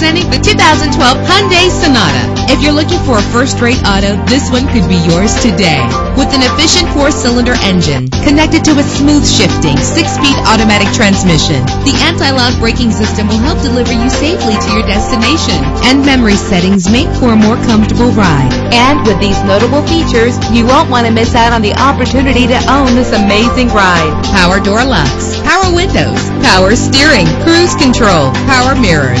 2012 Hyundai Sonata. If you're looking for a first-rate auto, this one could be yours today. With an efficient four-cylinder engine connected to a smooth shifting six-speed automatic transmission, the anti-lock braking system will help deliver you safely to your destination. And memory settings make for a more comfortable ride. And with these notable features, you won't want to miss out on the opportunity to own this amazing ride. Power door locks, power windows, power steering, cruise control, power mirrors,